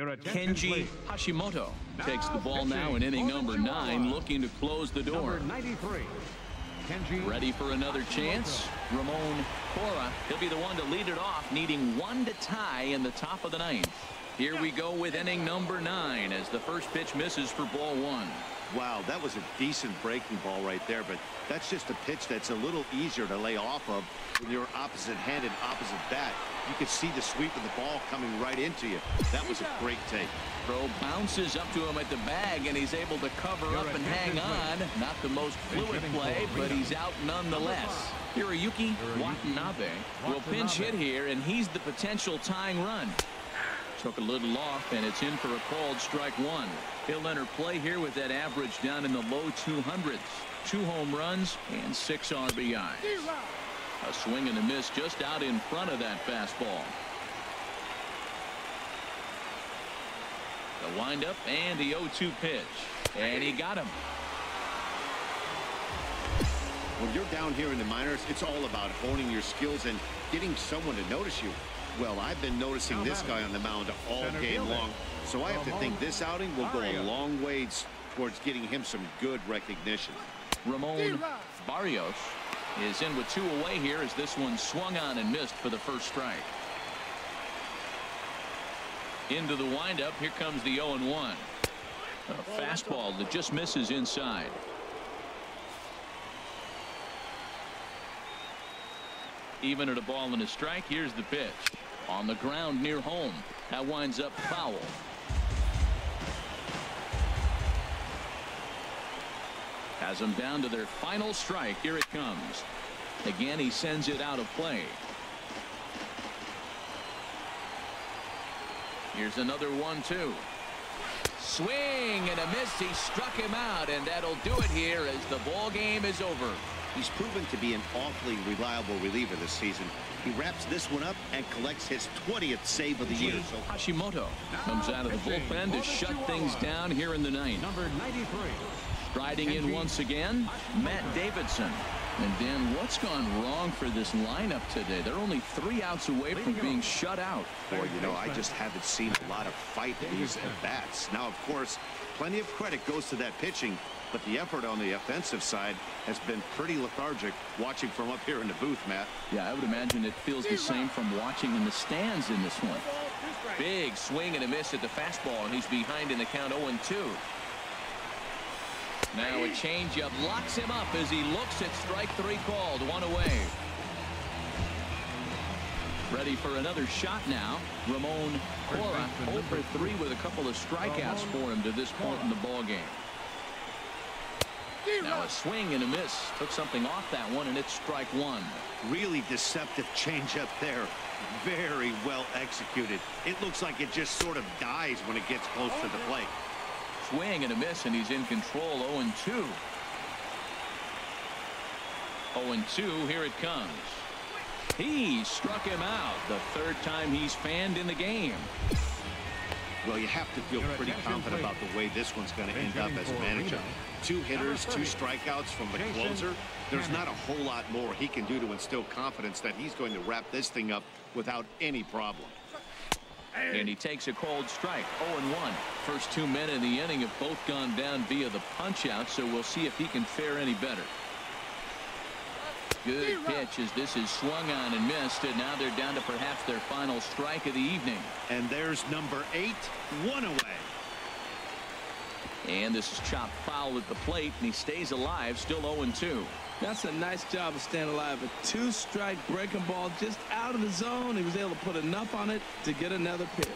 Kenji Hashimoto takes the ball now in inning number nine, looking to close the door. Ready for another chance. Ramon Cora. He'll be the one to lead it off, needing one to tie in the top of the ninth. Here we go with inning number nine as the first pitch misses for ball one. Wow, that was a decent breaking ball right there, but that's just a pitch that's a little easier to lay off of when you're opposite-handed, opposite bat. You could see the sweep of the ball coming right into you. That was a great take. Throw bounces up to him at the bag, and he's able to cover up and hang on. Not the most fluid play, but he's out nonetheless. Hiroyuki Watanabe will pinch hit here, and he's the potential tying run. Took a little off, and it's in for a called strike one. He'll enter play here with that average down in the low 200s. Two home runs and six RBIs. A swing and a miss just out in front of that fastball. The windup and the 0-2 pitch. And he got him. When you're down here in the minors, it's all about honing your skills and getting someone to notice you. Well, I've been noticing this guy on the mound all game long, so I have to think this outing will go a long ways towards getting him some good recognition. Ramon Barrios is in with two away here as this one swung on and missed for the first strike. Into the windup. Here comes the 0 1. A fastball that just misses inside. Even at a ball and a strike, here's the pitch. On the ground near home. That winds up foul. Has them down to their final strike. Here it comes. Again, he sends it out of play. Here's another one, two. Swing and a miss. He struck him out, and that'll do it here as the ball game is over. He's proven to be an awfully reliable reliever this season. He wraps this one up and collects his 20th save of the year. So Hashimoto comes out of the bullpen to shut things down here in the ninth. Number 93. Striding in once again, Matt Davidson. And Dan, what's gone wrong for this lineup today? They're only three outs away from being shut out. Boy, you know, I just haven't seen a lot of fight in these at-bats. Now, of course, plenty of credit goes to that pitching, but the effort on the offensive side has been pretty lethargic watching from up here in the booth, Matt. Yeah, I would imagine it feels the same from watching in the stands in this one. Big swing and a miss at the fastball, and he's behind in the count 0-2. Now a changeup locks him up as he looks at strike three called. One away. Ready for another shot now. Ramon Cora over 3 with a couple of strikeouts for him to this point in the ball game. Now a swing and a miss. Took something off that one, and it's strike one. Really deceptive changeup there. Very well executed. It looks like it just sort of dies when it gets close to the plate. Swing and a miss, and he's in control 0-2. 0-2, here it comes. He struck him out the third time he's fanned in the game. Well, you have to feel pretty confident about the way this one's going to end up as a manager. Two hitters, two strikeouts from the closer. There's not a whole lot more he can do to instill confidence that he's going to wrap this thing up without any problem. And he takes a cold strike 0-1. First two men in the inning have both gone down via the punch out so we'll see if he can fare any better. Good pitch as this is swung on and missed and now they're down to perhaps their final strike of the evening. And there's number eight one away. And this is chopped foul at the plate and he stays alive still 0-2. That's a nice job of staying alive. A two strike breaking ball just out of the zone. He was able to put enough on it to get another pitch.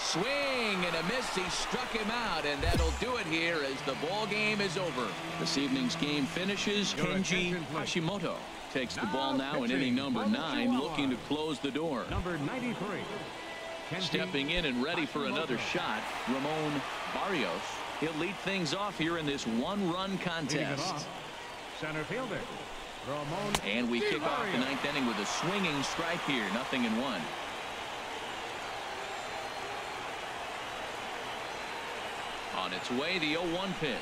Swing and a miss. He struck him out, and that'll do it here as the ball game is over. This evening's game finishes. Kenji Hashimoto takes the ball now in inning number nine, looking to close the door. Number 93. Stepping in and ready for another shot, Ramon Barrios. He'll lead things off here in this one-run contest. Center fielder. Ramon And we kick off the ninth inning with a swinging strike here, nothing in one. On its way, the 0-1 pitch.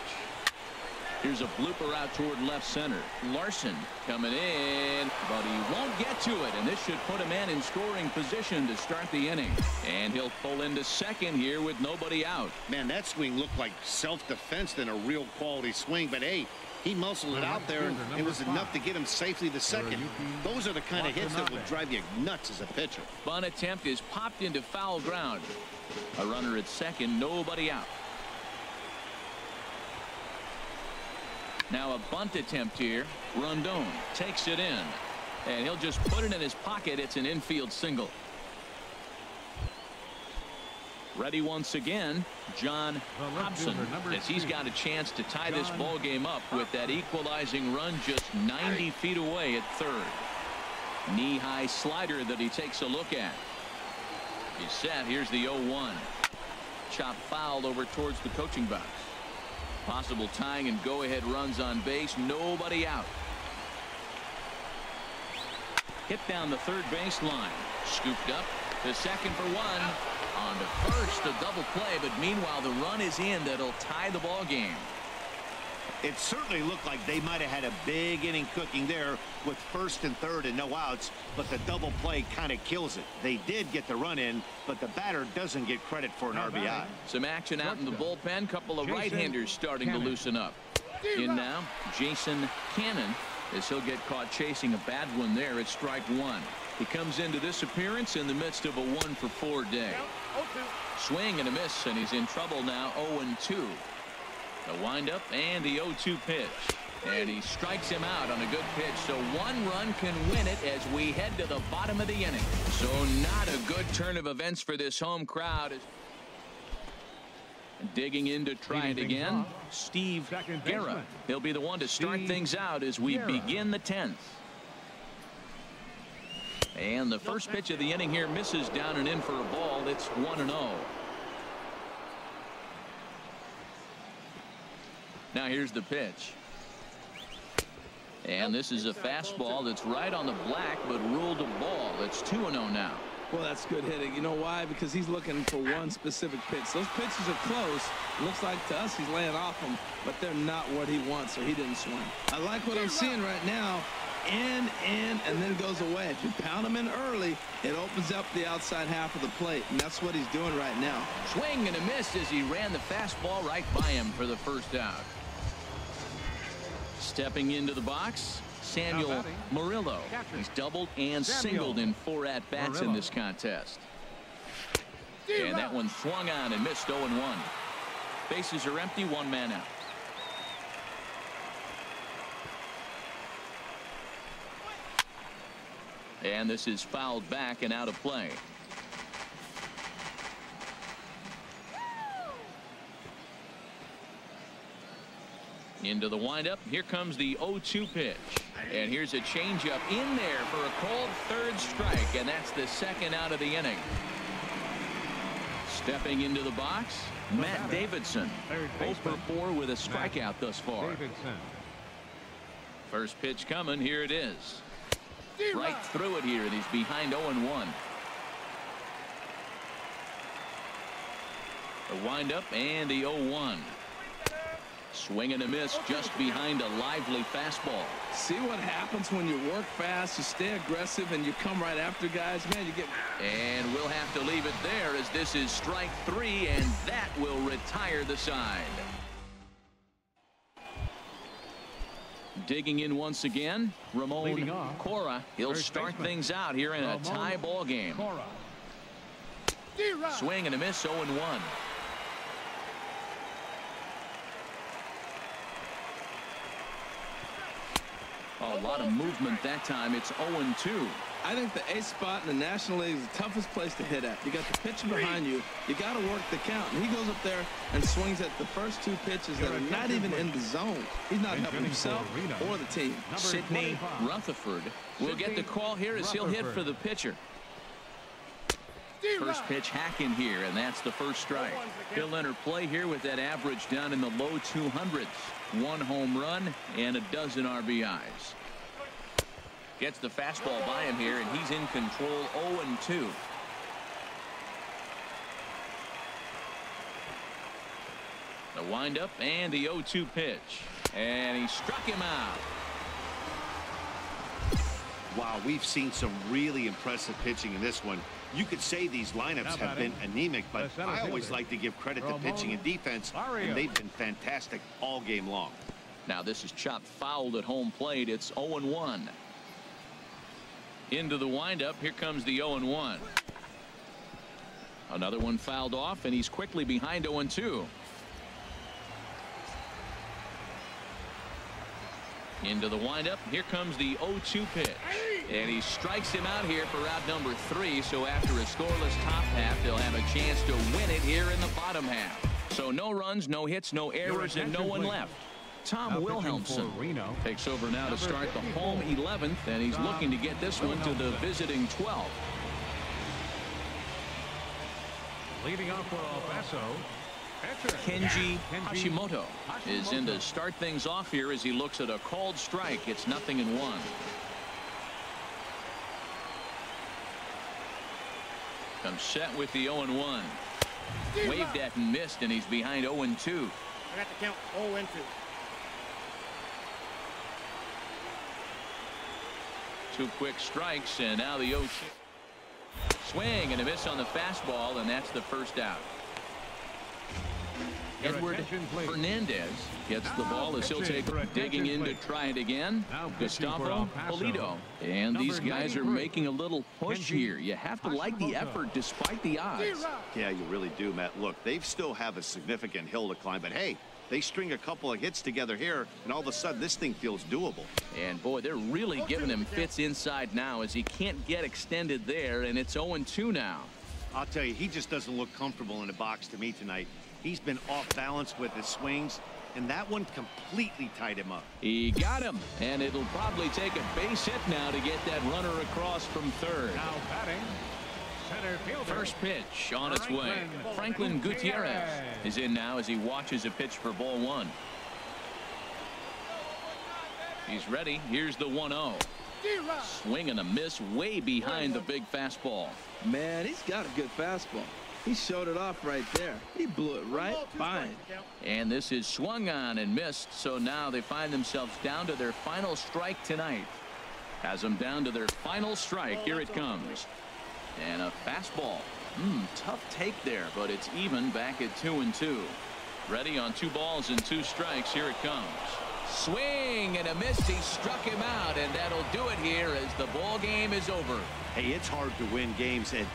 Here's a blooper out toward left center. Larson coming in, but he won't get to it, and this should put a man in scoring position to start the inning. And he'll pull into second here with nobody out. Man, that swing looked like self-defense than a real quality swing, but hey, he muscled it out there, and it was enough to get him safely to second. Those are the kind of hits that would drive you nuts as a pitcher. Bunt attempt is popped into foul ground. A runner at second, nobody out. Now a bunt attempt here. Rondon takes it in. And he'll just put it in his pocket. It's an infield single. Ready once again, John Hobson, as he's got a chance to tie this ball game up with that equalizing run just 90 feet away at third. Knee-high slider that he takes a look at. He's set. Here's the 0-1. Chop fouled over towards the coaching box. Possible tying and go-ahead runs on base. Nobody out. Hit down the third baseline. Scooped up The second for one. On to first, a double play, but meanwhile the run is in that'll tie the ball game. It certainly looked like they might have had a big inning cooking there with first and third and no outs, but the double play kind of kills it. They did get the run in, but the batter doesn't get credit for an RBI. Some action out in the bullpen. Couple of right-handers starting to loosen up. In now, Jason Cannon, as he'll get caught chasing a bad one there at strike one. He comes into this appearance in the midst of a one for four day. Swing and a miss, and he's in trouble now 0-2. The windup and the 0-2 pitch. And he strikes him out on a good pitch. So one run can win it as we head to the bottom of the inning. So not a good turn of events for this home crowd. Digging in to try it again, Steve Guerra. He'll be the one to start things out as we begin the 10th. And the first pitch of the inning here misses down and in for a ball. It's 1 and 0. Now here's the pitch. And this is a fastball that's right on the black but ruled a ball. It's 2 0 now. Well, that's good hitting. You know why? Because he's looking for one specific pitch. Those pitches are close. Looks like to us he's laying off them, but they're not what he wants, so he didn't swing. I like what I'm seeing right now. In, in, and then goes away. If you pound him in early, it opens up the outside half of the plate, and that's what he's doing right now. Swing and a miss as he ran the fastball right by him for the first out. Stepping into the box, Samuel Murillo. He's doubled and singled in four at-bats in this contest. And that one swung on and missed 0-1. Bases are empty, one man out. And this is fouled back and out of play. Into the windup. Here comes the 0-2 pitch. And here's a changeup in there for a cold third strike. And that's the second out of the inning. Stepping into the box, Matt Davidson. 0 for 4 with a strikeout thus far. First pitch coming. Here it is. Right through it here, and he's behind 0-1. The windup and the 0-1. Swing and a miss just behind a lively fastball. See what happens when you work fast, you stay aggressive, and you come right after guys. Man, you get. And we'll have to leave it there as this is strike three, and that will retire the side. Digging in once again, Ramon Cora. He'll start things out here in a tie ball game. Swing and a miss 0 A lot of movement that time. It's 0-2. I think the ace spot in the National League is the toughest place to hit at. You got the pitcher behind you. You got to work the count. And he goes up there and swings at the first two pitches that are not even in the zone. He's not helping himself or the team. Sidney Rutherford will get the call here as he'll hit for the pitcher. First pitch hack in here, and that's the first strike. He'll enter play here with that average down in the low 200s. One home run and a dozen RBIs. Gets the fastball by him here, and he's in control 0-2. The windup and the 0-2 pitch. And he struck him out. Wow, we've seen some really impressive pitching in this one. You could say these lineups have been anemic, but I always like to give credit to pitching and defense, and they've been fantastic all game long. Now this is chopped fouled at home plate. It's 0-1. Into the windup. Here comes the 0-1. Another one fouled off, and he's quickly behind 0-2. Into the windup. Here comes the 0-2 pitch. And he strikes him out here for out number three. So after a scoreless top half, they'll have a chance to win it here in the bottom half. So no runs, no hits, no errors, and no one left. Tom Wilhelmsen takes over now to start the home 11th, and he's looking to get this one to the visiting 12th. Leading off for El Paso, Kenji Hashimoto is in to start things off here as he looks at a called strike. It's nothing in one. Comes set with the 0-1. Waved at and missed, and he's behind 0-2. I got to count 0 and 2. Two quick strikes, and now the 0-2. Swing and a miss on the fastball, and that's the first out. Edward Fernandez gets the ball as he'll take digging in to try it again. Gustavo Polito. And these guys are making a little push here. You have to like the effort despite the odds. Yeah, you really do, Matt. Look, they still have a significant hill to climb, but hey, they string a couple of hits together here, and all of a sudden this thing feels doable. And boy, they're really giving him fits inside now as he can't get extended there, and it's 0-2 now. I'll tell you, he just doesn't look comfortable in the box to me tonight. He's been off balance with his swings, and that one completely tied him up. He got him, and it'll probably take a base hit now to get that runner across from third. now batting, center fielder. First pitch on its way. Franklin Gutierrez is in now as he watches a pitch for ball one. He's ready. Here's the 1-0. Swing and a miss way behind the big fastball. Man, he's got a good fastball. He showed it off right there. He blew it right by him. And this is swung on and missed. So now they find themselves down to their final strike tonight. Has them down to their final strike. Here it comes. And a fastball. Hmm, tough take there, but it's even back at two and two. Ready on two balls and two strikes. Here it comes. Swing and a miss. He struck him out, and that'll do it here as the ball game is over. Hey, it's hard to win games at